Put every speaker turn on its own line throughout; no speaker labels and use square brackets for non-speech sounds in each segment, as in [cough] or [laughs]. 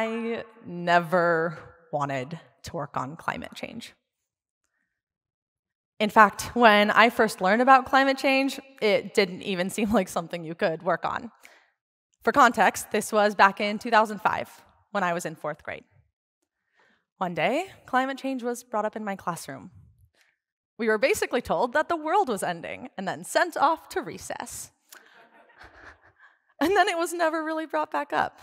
I never wanted to work on climate change. In fact, when I first learned about climate change, it didn't even [laughs] seem like something you could work on. For context, this was back in 2005 when I was in fourth grade. One day, climate change was brought up in my classroom. We were basically told that the world was ending and then sent off to recess. [laughs] and then it was never really brought back up.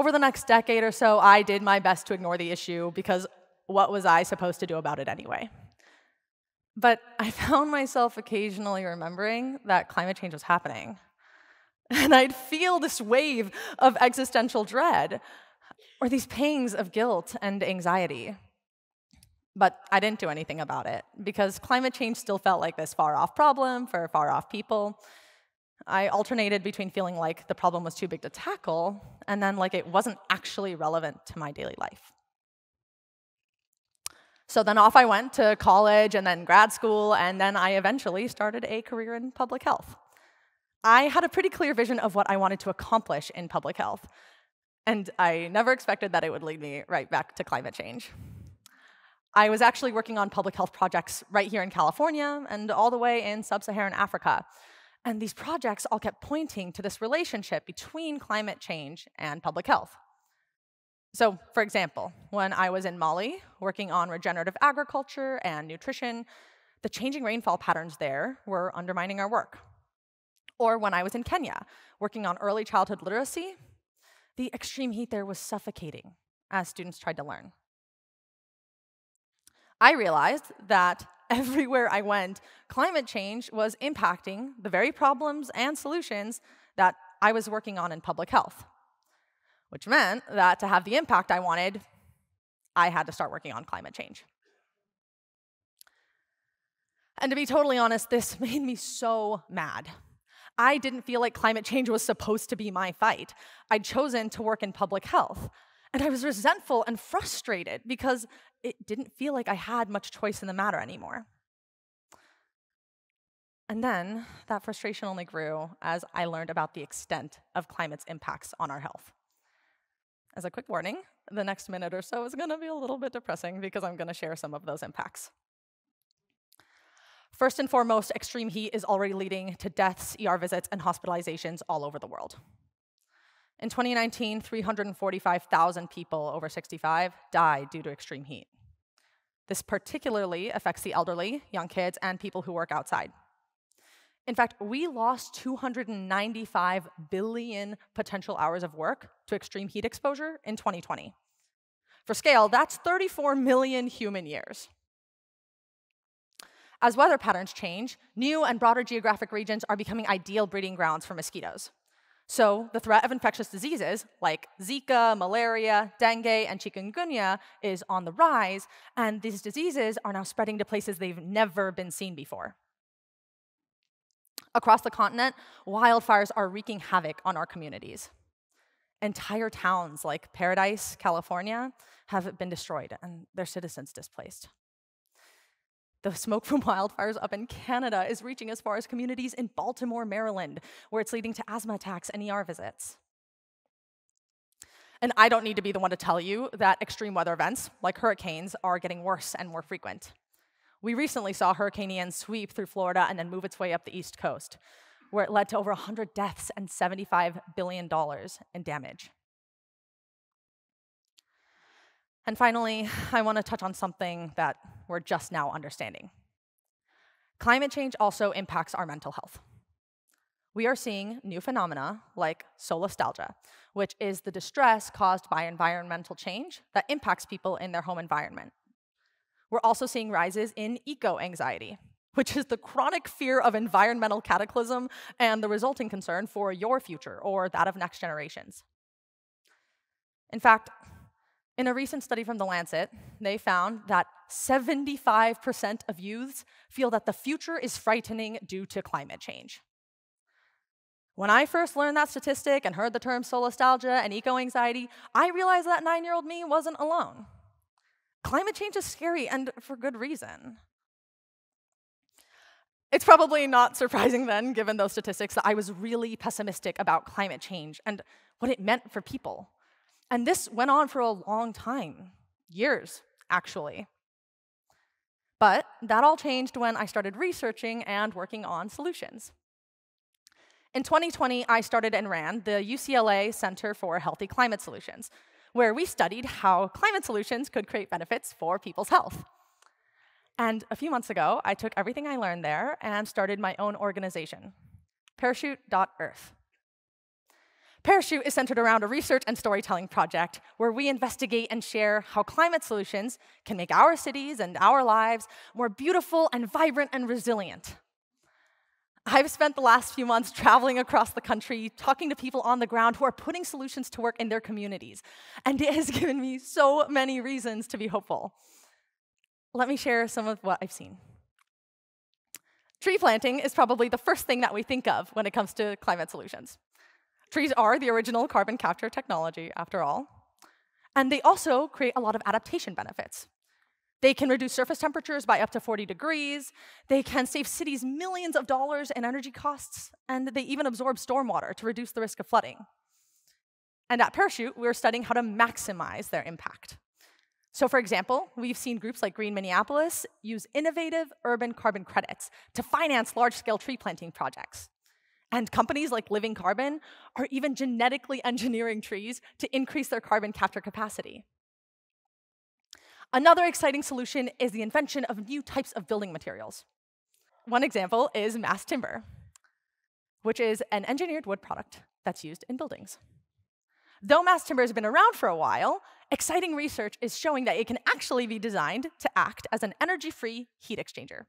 Over the next decade or so, I did my best to ignore the issue because what was I supposed to do about it anyway? But I [laughs] found myself occasionally remembering that climate change was happening. [laughs] And I'd feel this wave of existential dread or these pangs of guilt and anxiety. But I didn't do anything about it because climate change still felt like this far off problem for far off people. I alternated between feeling like the problem was too big to tackle and then like it wasn't actually relevant to my daily life. So then off I went to college and then grad school, and then I eventually started a career in public health. I had a pretty clear vision of what I wanted to accomplish in public health, and I never expected that it would lead me right back to climate change. I was actually working on public health projects right here in California and all the way in sub Saharan Africa. And these projects all kept pointing to this relationship between climate change and public health. So, for example, when I was in Mali working on regenerative agriculture and nutrition, the changing rainfall patterns there were undermining our work. Or when I was in Kenya working on early childhood literacy, the extreme heat there was suffocating as students tried to learn. I realized that everywhere I went, climate change was impacting the very problems and solutions that I was working on in public health which meant that to have the impact I wanted, I had to start working on climate change. And to be totally honest, this [laughs] made me so mad. I didn't feel like climate change was supposed to be my fight. I'd chosen to work in public health. And I was resentful and frustrated because it didn't feel like I had much choice in the matter anymore. And then that frustration only grew as I learned about the extent of climate's impacts on our health. As a quick warning, the next minute or so is going to be a little bit depressing because I'm going to share some of those impacts. First and foremost, extreme heat is already leading to deaths, ER visits, and hospitalizations all over the world. In 2019, 345,000 people over 65 died due to extreme heat. This particularly affects the elderly, young kids, and people who work outside. In fact, we lost 295 billion potential hours of work to extreme heat exposure in 2020. For scale, that's 34 million human years. As weather patterns change, new and broader geographic regions are becoming ideal breeding grounds for mosquitoes. So the threat of infectious diseases like Zika, malaria, dengue, and chikungunya is on the rise, and these diseases are now spreading to places they've never been seen before. Across the continent, wildfires are wreaking havoc on our communities. Entire towns like Paradise, California, have been destroyed and their citizens displaced. The smoke from [laughs] wildfires up in Canada is reaching as far as communities in Baltimore, Maryland, where it's leading to asthma attacks and ER visits. And I don't need to be the one to tell you that extreme weather events, like hurricanes, are getting worse and more frequent. We recently saw Hurricane Ian sweep through Florida and then move its way up the East Coast, where it led to over 100 deaths and $75 billion in damage. And finally, [laughs] I want to touch on something that we're just now understanding. Climate change also impacts our mental health. We are seeing new phenomena like solastalgia, which is the distress caused by environmental change that impacts people in their home environment. We're also seeing rises in eco-anxiety, [laughs] which is the chronic fear of environmental cataclysm and the resulting concern for your future or that of next generations. In fact, in a recent study from The Lancet, they found that 75% of youths feel that the future is frightening due to climate change. When I first learned that statistic and heard the term solastalgia and eco-anxiety, I realized that nine-year-old me wasn't alone. Climate change is scary and for good reason. It's probably not surprising then, given those statistics, that I was really pessimistic about climate change. And what it meant for people. And this went on for a long time, years, actually. But that all changed when I started researching and working on solutions. In 2020, I started and ran the UCLA Center for Healthy Climate Solutions, where we studied how climate solutions could create benefits for people's health. And a few months ago, I took everything I learned there and started my own organization, Parachute.earth. Parachute is centered around a research and storytelling project where we investigate and share how climate solutions can make our cities and our lives more beautiful and vibrant and resilient. I've spent the last few months traveling across the country, talking to people on the ground who are putting solutions to work in their communities, and it has [laughs] given me so many reasons to be hopeful. Let me share some of what I've seen. Tree planting is probably the first thing that we think of when it comes to climate solutions. Trees are the original carbon capture technology, after all. And they also create a lot of adaptation benefits. They can reduce surface temperatures by up to 40 degrees. They can save cities millions of dollars in energy costs. And they even absorb stormwater to reduce the risk of flooding. And at Parachute, we're studying how to maximize their impact. So, for example, we've seen groups like Green Minneapolis use innovative urban carbon credits to finance large scale tree planting projects. And companies like Living Carbon are even genetically [laughs] engineering trees to increase their carbon capture capacity. Another exciting solution is the invention of new types of building materials. One example is mass timber, which is an engineered wood product that's used in buildings. Though mass timber has been around for a while, exciting research is showing that it can actually be designed to act as an energy-free heat exchanger,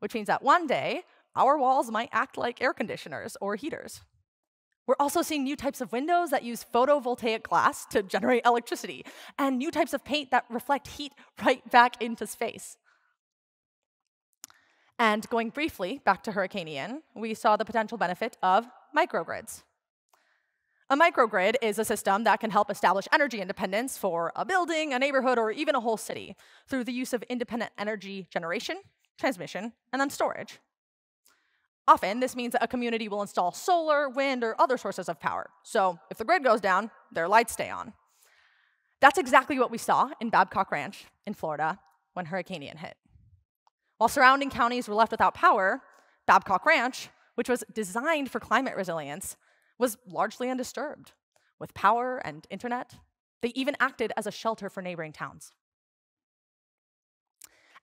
which means that one day, our walls might act like air conditioners or heaters. We're also seeing new types of windows that use photovoltaic glass to generate electricity, and new types of paint that reflect heat right back into space. And going briefly back to Hurricane Ian, we saw the potential benefit of microgrids. A microgrid is a system that can help establish energy independence for a building, a neighborhood, or even a whole city through the use of independent energy generation, transmission, and then storage. Often, this means that a community will install solar, wind, or other sources of power. So if the grid goes down, their lights stay on. That's exactly what we saw in Babcock Ranch in Florida when Hurricane Ian hit. While surrounding counties were left without power, Babcock Ranch, which was designed for climate resilience, was largely undisturbed. With power and internet, they even acted as a shelter for neighboring towns.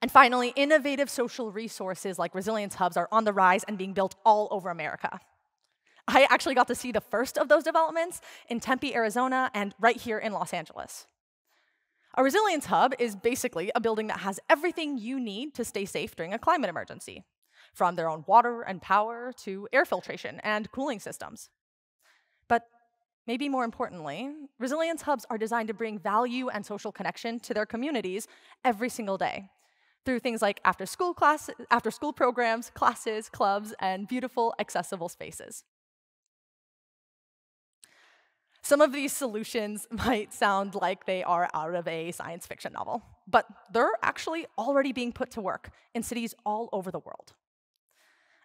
And finally, innovative social resources like resilience hubs are on the rise and being built all over America. I actually got to see the first of those developments in Tempe, Arizona, and right here in Los Angeles. A resilience hub is basically a building that has everything you need to stay safe during a climate emergency, from their own water and power to air filtration and cooling systems. But maybe more importantly, resilience hubs are designed to bring value and social connection to their communities every single day through things like after school class, after school programs, classes, clubs, and beautiful accessible spaces. Some of these solutions [laughs] might sound like they are out of a science fiction novel, but they're actually already being put to work in cities all over the world.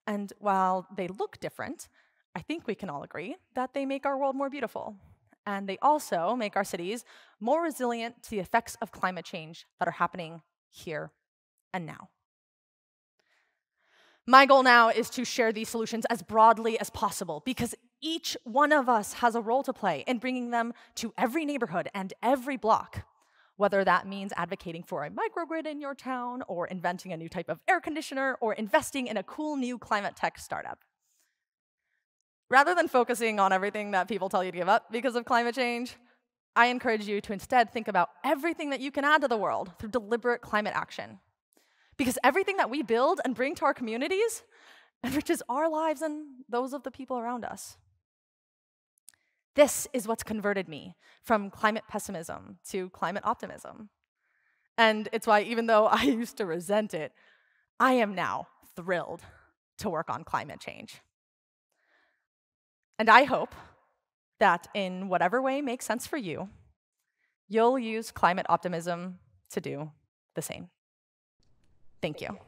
And while they look different, I think we can all agree that they make our world more beautiful. And they also make our cities more resilient to the effects of climate change that are happening here and now. My goal now is to share these solutions as broadly as possible because each one of us has a role to play in bringing them to every neighborhood and every block, whether that means advocating for a microgrid in your town, or inventing a new type of air conditioner, or investing in a cool new climate tech startup. Rather than focusing on everything that people tell you to give up because of climate change, I encourage you to instead think about everything that you can add to the world through deliberate climate action. Because everything that we build and bring to our communities [laughs] enriches our lives and those of the people around us. This is what's converted me from climate pessimism to climate optimism. And it's why, even though [laughs] I used to resent it, I am now thrilled to work on climate change. And I hope that in whatever way makes sense for you, you'll use climate optimism to do the same. Thank you.